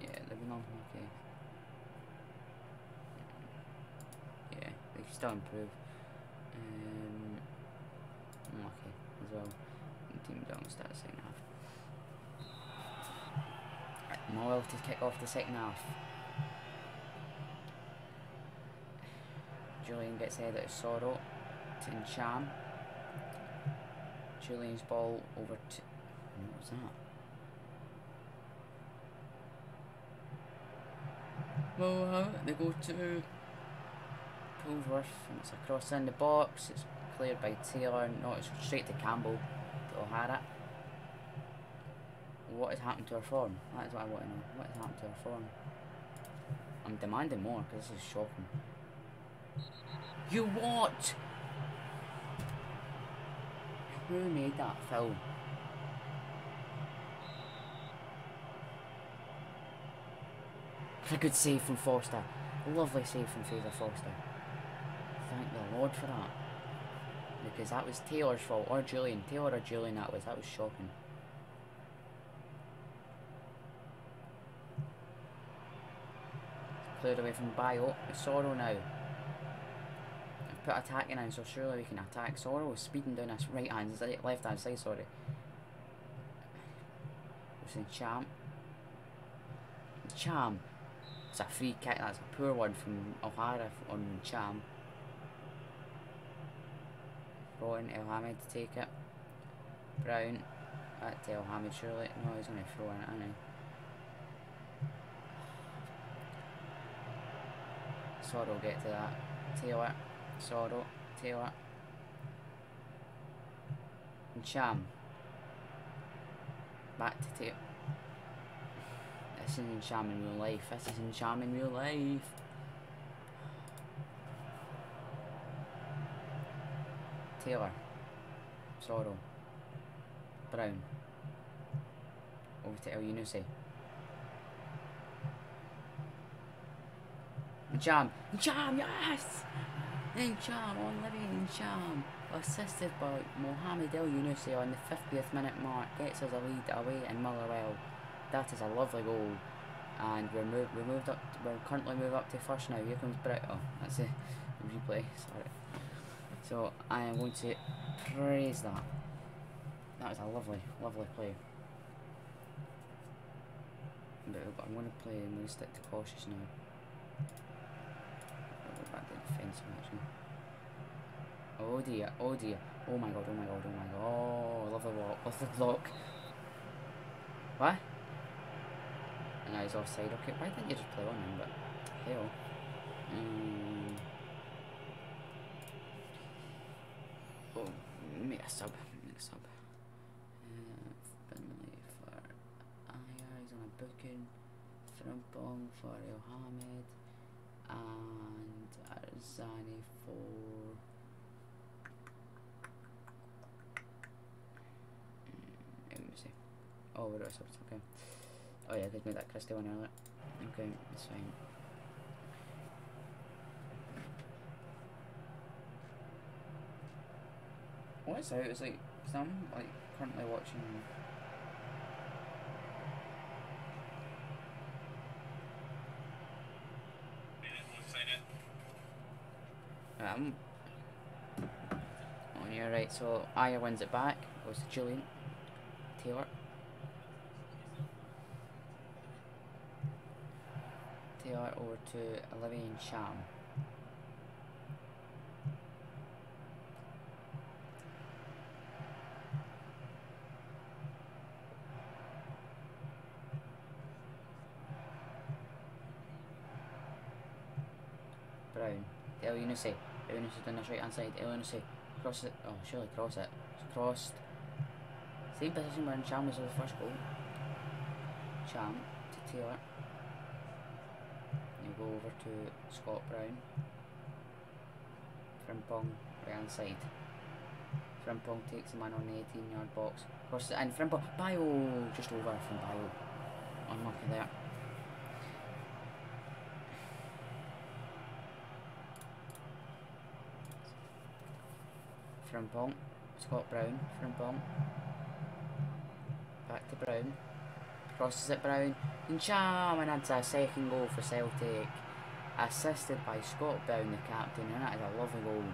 Yeah, they've been on okay. Yeah, they can still improve. Um, okay, as well. Team don't second half. Morel to kick off the second half. Jullien gets headed to Soro to Ntcham. Jullien's ball over to. What was that? Well, uh, they go to Polworth and it's a cross in the box. It's cleared by Taylor. No, it's straight to Campbell to O'Hara. What has happened to her form? That is what I want to know. What has happened to her form? I'm demanding more because this is shocking. You what? Who made that film? A good save from Forster. Lovely save from Fraser Forster. Thank the Lord for that. Because that was Taylor's fault, or Jullien. Taylor or Jullien that was. That was shocking. Cleared away from Bayo. Soro now. I've put attacking in, so surely we can attack Soro. Speeding down this right hand, left hand side, sorry. It's in Champ. Ntcham. It's a free kick, that's a poor one from O'Hara on Ntcham. Throwing Elhamed to take it. Brown. Back to Elhamed surely. No, he's going to throw in it, isn't he? Soro get to that. Taylor. Soro. Taylor. And Ntcham. Back to Taylor. This isn't Ntcham in real life. This isn't Ntcham in real life. Taylor. Soro. Brown. Over to Elyounoussi. Jam. Jam, yes! And Jam on Living Jam. Assisted by Mohamed Elyounoussi on the 50th minute mark. Gets us a lead away in Motherwell. That is a lovely goal. And we're moved, we moved up, to, we're currently moved up to first now. Here comes Brett. Oh, that's a replay, sorry. So I am going to praise that. That was a lovely, lovely play. But I'm going to play, I'm going to stick to cautious now. Go back to defence actually. Oh dear, oh dear. Oh my god, oh my god, oh my god. Oh, lovely block, lovely block. What? And now he's offside. Okay, why didn't you just play on him? But hell. Um, oh, make a sub. Make a sub. Uh, Findlay for Ajer. He's on a booking. Frimpong for Elhamed. And Arzani for. Mm, let me see. Oh, what do I subs? Okay. Oh yeah, they made that Christie one earlier. Okay, that's fine. Is out? It's like, cause I'm like currently watching. Um, on your right, so Ajer wins it back, goes to Jullien Taylor. Taylor over to Olivier Ntcham. Brown. Elyounoussi. Elyounoussi down this right hand side. Elyounoussi. Cross it. Oh, surely cross it. It's crossed. Same position where Ntcham was the first goal. Ntcham to Taylor. You go over to Scott Brown. Frimpong, right hand side. Frimpong takes the man on the 18 yard box. Crosses it in. Frimpong. Bayo! Just over from Bayo. Unlucky there. Frimpong. Scott Brown. from Frimpong. Back to Brown. Crosses it Brown. And! And that's a second goal for Celtic. Assisted by Scott Brown, the captain. And that is a lovely goal.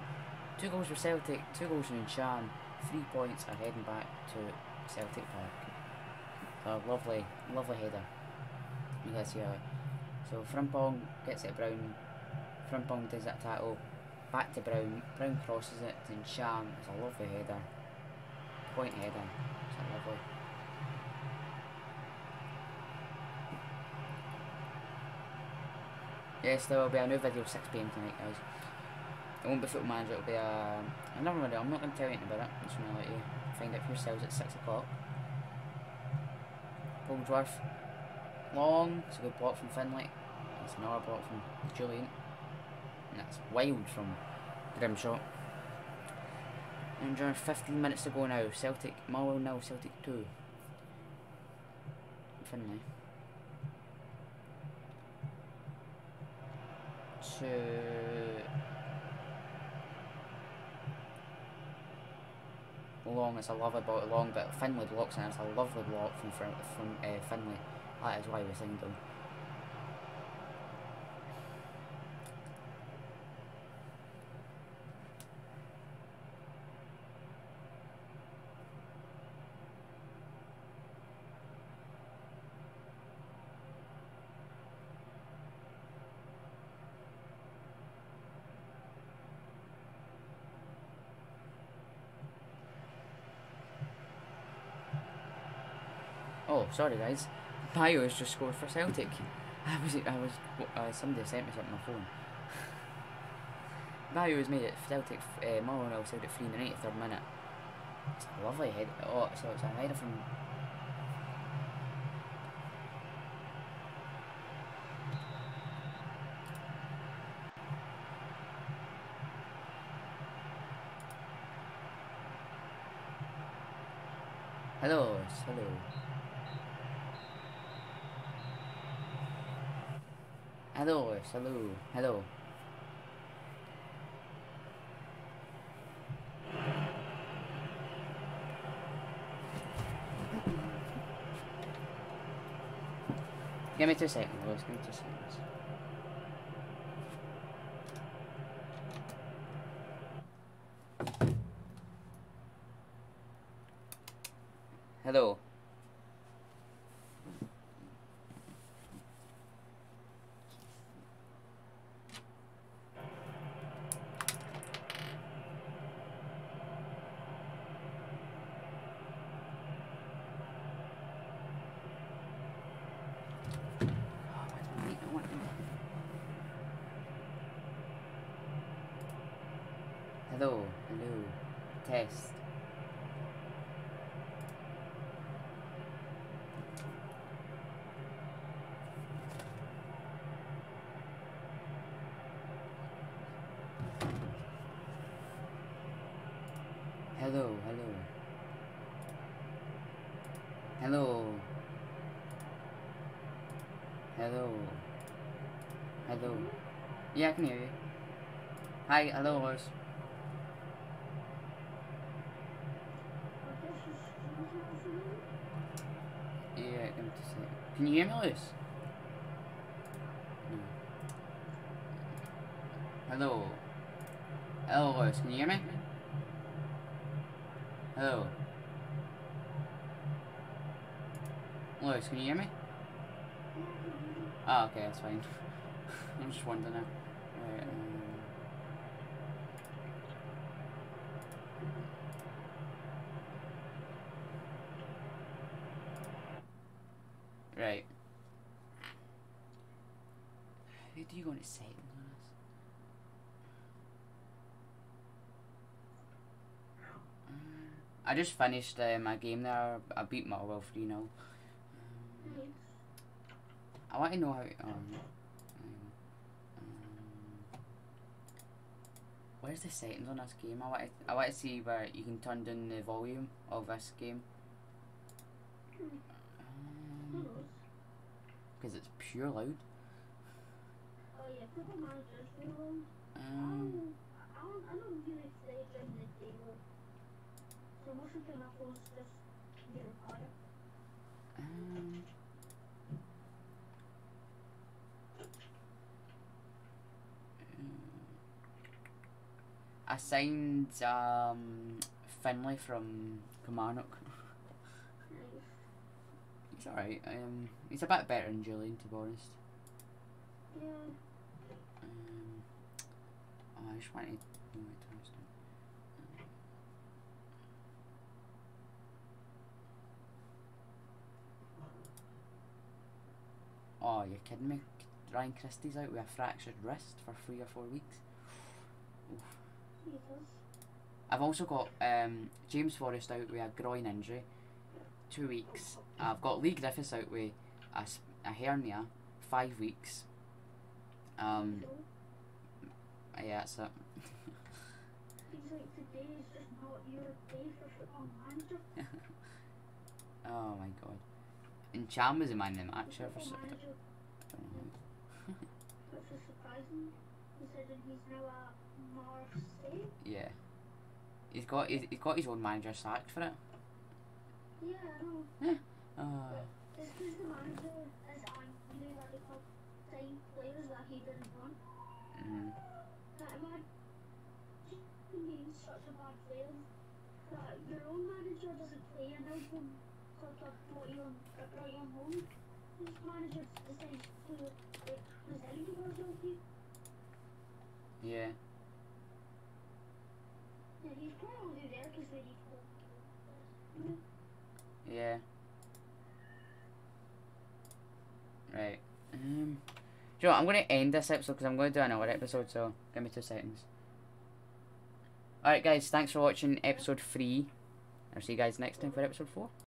Two goals for Celtic. Two goals from Ntcham. Three points are heading back to Celtic Park. A lovely, lovely header. You guys how. So Frimpong gets it Brown. Frimpong does that tackle. Back to Brown. Brown crosses it to Ntcham. It's a lovely header. Point header. It's a lovely. Yes, there will be a new video 6pm tonight, guys. It won't be Football Manager, it'll be a... Another video, I'm not going to tell you anything about it. I'm just going to let you find out for yourselves at 6 o'clock. Holdsworth. Long, it's a good block from Findlay. It's another block from Jullien. That's wild from Grimshaw. And during 15 minutes to go now. Celtic, Motherwell now, Celtic 2. Findlay. To long, it's a lovely block, long but Findlay blocks and it's a lovely block from from, uh, Findlay. That is why we signed him. Sorry guys. Bayo has just scored for Celtic. I was, I was, uh, somebody sent me something on my phone. Bayo has made it Celtic, uh, Motherwell Celtic 3 in the 83rd minute. It's a lovely head. Oh, so it's a header from. Hello, hello. Hello, hello. Give me two seconds. Give me two seconds. Hello. Oh, I don't need- I want- Hello, hello. Test. Hello, hello. Hello. Hello. Hello. Yeah, I can hear you. Hi, hello, Lewis. Yeah, me two seconds. Can you hear me, Lewis? Hello. Hello, Lewis. Can you hear me? Hello. Lewis, can you hear me? Oh, okay, that's fine. I'm just wondering. Right, um... Right. Who do you want to settings on us? Uh, I just finished uh, my game there. I beat Motherwell 3 0. Um, I want to know how. Um, um, um, where's the settings on this game? I want to, I want to see where you can turn down the volume of this game. Because it's pure loud. Oh yeah, Football Manager's really long. Um, don't, I don't, I don't really play during the day though. So most of the time I force just get a quiet. Um, I signed um, Findlay from Kilmarnock. He's alright. Um, he's a bit better than Jullien, to be honest. Yeah. Um, oh, I just wanted to know what time's done. Oh, you're kidding me? Ryan Christie's out with a fractured wrist for three or four weeks. Jesus. I've also got um, James Forrest out with a groin injury. two weeks. I've got Leigh Griffiths out with a, a hernia, five weeks. Um, yeah, that's it. Like, today is just not your day for football manager. oh my god. And Ntcham was the man in the match here for Football I don't know. which is surprising, considering he's now at Marseille. Yeah. He's got he's, he's got his own manager sacked for it. Yeah, I know. Uh, It's because the manager is angry that signed players that he didn't want. mm, That man being such a bad player that your own manager doesn't play and now from club club brought on yeah. Yeah. Right. Um. Do you know what? I'm going to end this episode because I'm going to do another episode, so give me two seconds. Alright, guys, thanks for watching episode 3. I'll see you guys next time for episode 4.